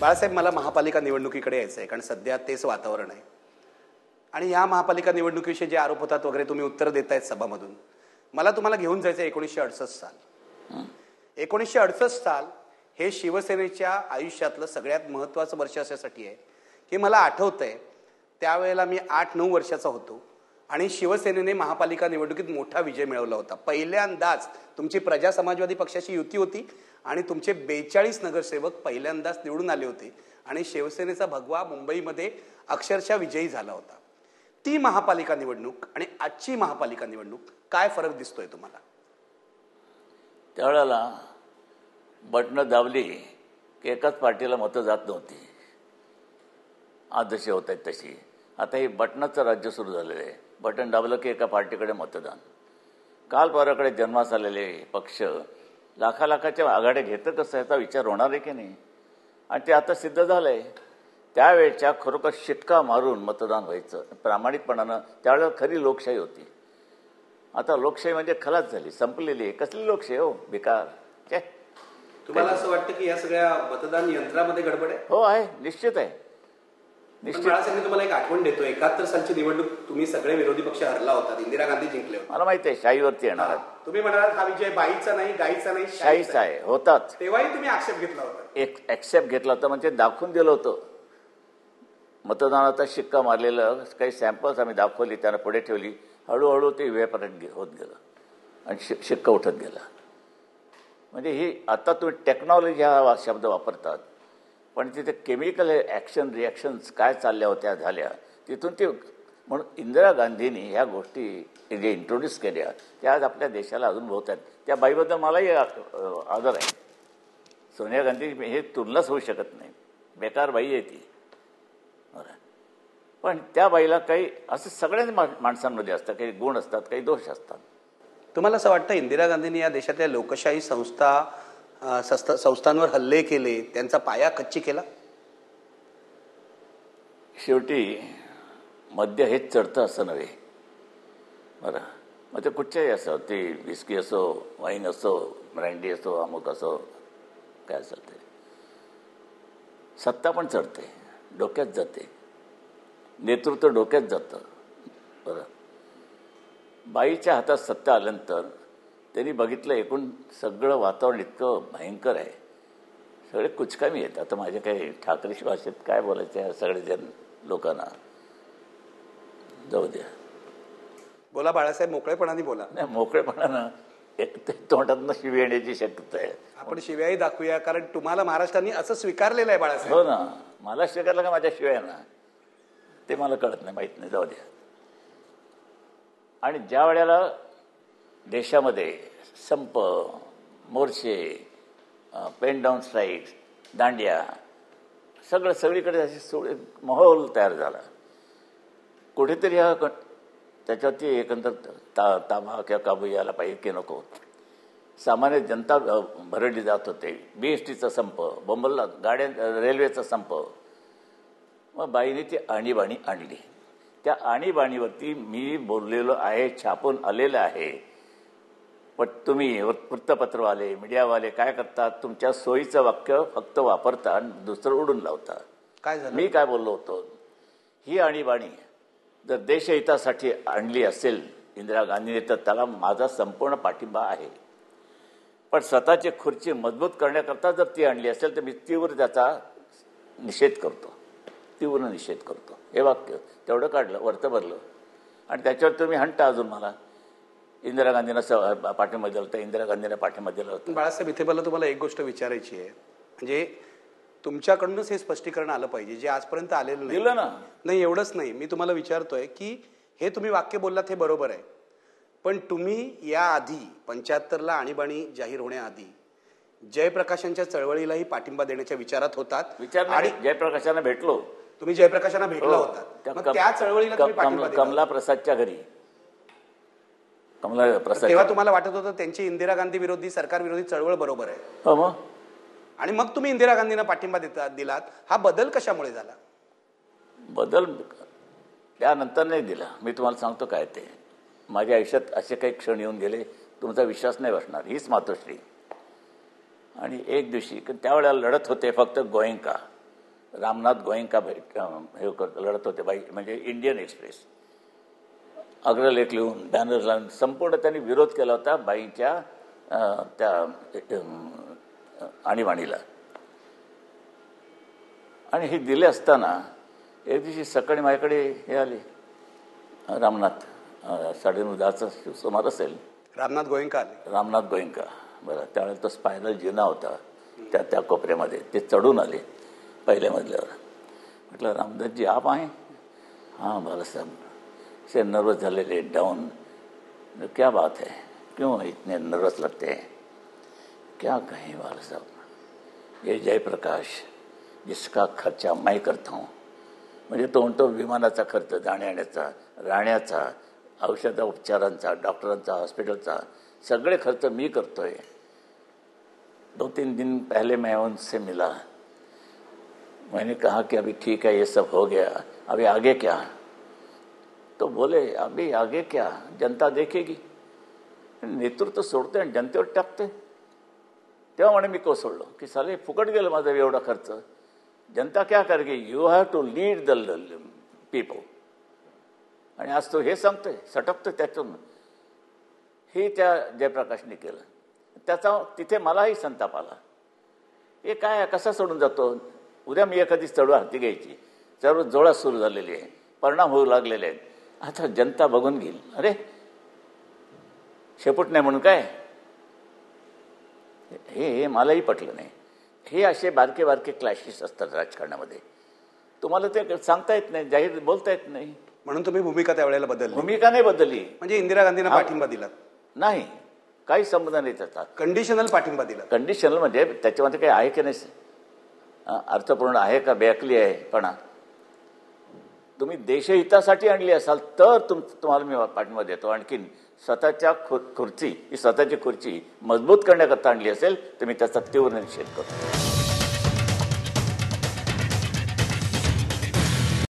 बाळासाहेब मला महापालिका निवडणुकीकडे यायचं आहे कारण सध्या तेच वातावरण आहे. आणि या महापालिका निवडणुकीविषयी जे आरोप होतात वगैरे तुम्ही उत्तर देतायत सभामधून. मला तुम्हाला घेऊन जायचं आहे एकोणीसशे अडसष्ट साल. एकोणीसशे अडसष्ट साल हे शिवसेनेच्या आयुष्यातलं सगळ्यात महत्त्वाचं वर्ष अशासाठी आहे. की मला आठवतं आहे त्यावेळेला मी आठ नऊ वर्षाचा होतो. आणि शिवसेनेने महापालिका निवडणुकीत मोठा विजय मिळवला होता. पहिल्यांदाच तुमची प्रजा समाजवादी पक्षाची युती होती आणि तुमचे बेचाळीस नगरसेवक पहिल्यांदाच निवडून आले होते आणि शिवसेनेचा भगवा मुंबईमध्ये अक्षरशः विजयी झाला होता. ती महापालिका निवडणूक आणि आजची महापालिका निवडणूक काय फरक दिसतोय तुम्हाला? त्यावेळेला बटणं दाबली की एकाच पार्टीला मतं जात नव्हती. आज जशी होत आहेत तशी. आता हे बटनाचं राज्य सुरू झालेलं आहे. बटन दाबलं की एका पार्टीकडे मतदान. काल परवाकडे जन्मास आलेले पक्ष लाखा लाखाच्या आघाड्या घेतं कसं याचा विचार होणार आहे की नाही? आणि ते आता सिद्ध झालं आहे त्यावेळच्या खरोखर शिटका मारून मतदान व्हायचं. प्रामाणिकपणानं त्यावेळेला खरी लोकशाही होती. आता लोकशाही म्हणजे खलास झाली संपलेली आहे. कसली लोकशाही हो? बेकार. तुम्हाला असं वाटतं की या सगळ्या मतदान यंत्रामध्ये गडबड आहे? हो आहे. निश्चित आहे. पण निश्चित. बाळासाहेब मी तुम्हाला एक आठवण देतो. एकाहत्तर सालची निवडणूक तुम्ही सगळे विरोधी पक्ष हरला होता. इंदिरा गांधी जिंकले होते. मला माहिती आहे शाहीवरती येणार. तुम्ही म्हणालात हा विजय बाईचा नाही गाईचा नाही शाहीच आहे. होताच तेव्हाही तुम्ही आक्षेप घेतला होता. एक ॲक्सेप्ट घेतला होता म्हणजे दाखवून दिलं होतं. मतदानाचा शिक्का मारलेलं काही सॅम्पल्स आम्ही दाखवली त्यांना पुढे ठेवली. हळूहळू ते इव्हॅपरेट होत गेलं. आणि शि शिक्का उठत गेला. म्हणजे ही आता तुम्ही टेक्नॉलॉजी हा शब्द वापरतात. पण तिथे केमिकल ॲक्शन रिॲक्शन्स काय चालल्या होत्या झाल्या तिथून ते म्हणून इंदिरा गांधींनी ह्या गोष्टी जे इंट्रोड्यूस केल्या त्या आज आपल्या देशाला अनुभवत आहेत. त्या बाईबद्दल मलाही आदर आहे. सोनिया गांधी हे तुलनाच होऊ शकत नाही. बेकार बाई आहे ती. बरं. पण त्या बाईला काही असं सगळ्याच मा माणसांमध्ये असतात काही गुण असतात काही दोष असतात. तुम्हाला असं वाटतं इंदिरा गांधींनी या देशातल्या लोकशाही संस्था संस्था संस्थांवर हल्ले केले त्यांचा पाया कच्ची केला? शेवटी मद्य हेच चढतं असं नव्हे. बरं. मग ते कुठच्याही असो ते विस्की असो वाईन असो ब्रँडी असो अमुक असो काय असेल ते. सत्ता पण चढते डोक्यात जाते. नेतृत्व डोक्यात जातं. बरं. बाईच्या हातात सत्ता आल्यानंतर त्यांनी बघितलं एकूण सगळं वातावरण इतकं भयंकर आहे. सगळे कुचकामी आहेत. आता माझ्या काही ठाकरे भाषेत काय बोलायचं आहे सगळे जण लोकांना? जाऊ द्या. बोला बाळासाहेब मोकळेपणाने बोला. नाही मोकळेपणानं एक ते तोंडातनं शिवी येण्याची शक्यता आहे. आपण शिव्याही दाखवूया कारण तुम्हाला महाराष्ट्राने असं स्वीकारलेलं आहे बाळासाहेब. हो ना. मला स्वीकारलं का माझ्या शिवाय ना ते मला कळत नाही माहीत नाही. जाऊ द्या. आणि ज्या वेळेला देशामध्ये संप मोर्चे पेन डाऊन स्ट्राईक्स दांड्या सगळं सगळीकडे असे सोळे माहोल तयार झाला. कुठेतरी हा क- त्याच्यावरती एकंदर ता ताबा किंवा काबू यायला पाहिजे की नको. सामान्य जनता भरडली जात होते. बी एस टीचा संप बंबलला गाड्या रेल्वेचा संप. मग बाईने ती आणीबाणी आणली. त्या आणीबाणीवरती मी बोललेलो आहे छापून आलेलं आहे. पण तुम्ही वृत्तपत्रवाले मीडियावाले काय करतात? तुमच्या सोयीचं वाक्य फक्त वापरता आणि दुसरं उडून लावता काय झालं? मी काय बोललो होतो? ही आणीबाणी जर देशहितासाठी आणली असेल इंदिरा गांधीने तर त्याला माझा संपूर्ण पाठिंबा आहे. पण स्वतःची खुर्ची मजबूत करण्याकरता जर ती आणली असेल तर मी तीव्र त्याचा निषेध करतो. तीव्र निषेध करतो. हे वाक्य तेवढं काढलं वरतं भरलं. आणि त्याच्यावर तुम्ही हंटा अजून मला. इंदिरा गांधींना पाठिंबा दिला होता इंदिरा गांधींना पाठिंबा दिला होता. बाळासाहेब इथे मला तुम्हाला एक गोष्ट विचारायची आहे. म्हणजे तुमच्याकडूनच हे स्पष्टीकरण आलं पाहिजे जे आजपर्यंत आलेलं नाही. दिलं ना. नाही एवढंच नाही. मी तुम्हाला विचारतोय की हे तुम्ही वाक्य बोललात हे बरोबर आहे. पण तुम्ही याआधी पंच्याहत्तरला आणीबाणी जाहीर होण्याआधी जयप्रकाशांच्या चळवळीलाही पाठिंबा देण्याच्या विचारात होतात. विचार आणि जयप्रकाशांना भेटलो. तुम्ही जयप्रकाशांना भेटला हो. होता. त्या चळवळीला कमला प्रसादच्या घरी. कमला प्रसाद तेव्हा तुम्हाला वाटत होतं त्यांची इंदिरा गांधी विरोधी सरकार विरोधी चळवळ बरोबर आहे. हो मग? आणि मग तुम्ही इंदिरा गांधींना पाठिंबा देता दिलात. हा बदल कशामुळे झाला? बदल त्यानंतर नाही दिला. मी तुम्हाला सांगतो काय ते. माझ्या आयुष्यात असे काही क्षण येऊन गेले तुमचा विश्वास नाही बसणार. हीच मातोश्री. आणि एक दिवशी त्यावेळेला लढत होते फक्त गोयंका. रामनाथ गोयंका भेट हे लढत होते बाई म्हणजे इंडियन एक्सप्रेस. अग्रलेख लिहून बॅनर लावून संपूर्ण त्यांनी विरोध केला होता बाईंच्या त्या आणीबाणीला. आणि हे दिले असताना एक दिवशी सकाळी माझ्याकडे हे आले. रामनाथ साडेनऊ दहाचा सुमार असेल. रामनाथ गोयंका रामनाथ गोयंका बरं. त्यावेळेला तो स्पायरल जिना होता त्या त्या कोपऱ्यामध्ये. ते चढून आले पहिल्या मजल्यावर. म्हटलं रामदासजी आप आहे हाँ बालासाहेब से नर्वस झालेले डाऊन क्या बात है? क्यों इतने नर्वस लगते हैं? क्या कहें वाले साहब? ये जयप्रकाश जिसका खर्चा मैं करता हूँ म्हणजे तो म्हणतो विमानाचा खर्च जाण्याचा राहण्याचा औषध उपचारांचा डॉक्टरांचा हॉस्पिटलचा सगळे खर्च मी करतोय. दो तीन दिन पहले मैं उनसे मिला. मैंने कहा कि अभी ठीक है ये सब हो गया. अभी आगे क्या? तो बोले अभी आगे क्या? जनता देखेगी. नेतृत्व सोडते आणि जनतेवर टाकते तेव्हा म्हणे मी कोसळलो. की साले फुकट गेलं माझा एवढा खर्च. जनता क्या करगे? You have to lead the people आणि आज तो हे सांगतोय सटकतोय त्यातून. हे त्या जयप्रकाशने केलं. त्याचा तिथे मलाही संताप आला. हे काय कसा सोडून जातो? उद्या मी एखादी चढू हाती घ्यायची. सर्व जोळा सुरू झालेली आहे. परिणाम होऊ लागलेले आहेत. आता जनता बघून घेईल. अरे शेपूट नाही म्हणून काय? हे हे मलाही पटलं नाही. हे असे बारके बारके क्लॅशेस असतात राजकारणामध्ये. तुम्हाला ते सांगता येत नाही जाहीर बोलता येत नाही. म्हणून तुम्ही भूमिका त्यावेळेला बदलली. भूमिका नाही बदलली. म्हणजे इंदिरा गांधींना पाठिंबा दिला. नाही काही संबंध नाही त्याचा. कंडिशनल पाठिंबा दिला. कंडिशनल म्हणजे त्याच्यामध्ये काही आहे की नाही? अर्थपूर्ण आहे का बेकली आहे पण तुम्ही देशहितासाठी आणली असाल तर तुम तुम्हाला मी पाठिंबा देतो. आणखीन स्वतःच्या खु खुर्ची ही स्वतःची खुर्ची मजबूत करण्याकरता आणली असेल तर मी त्याचा तीव्र निषेध करतो.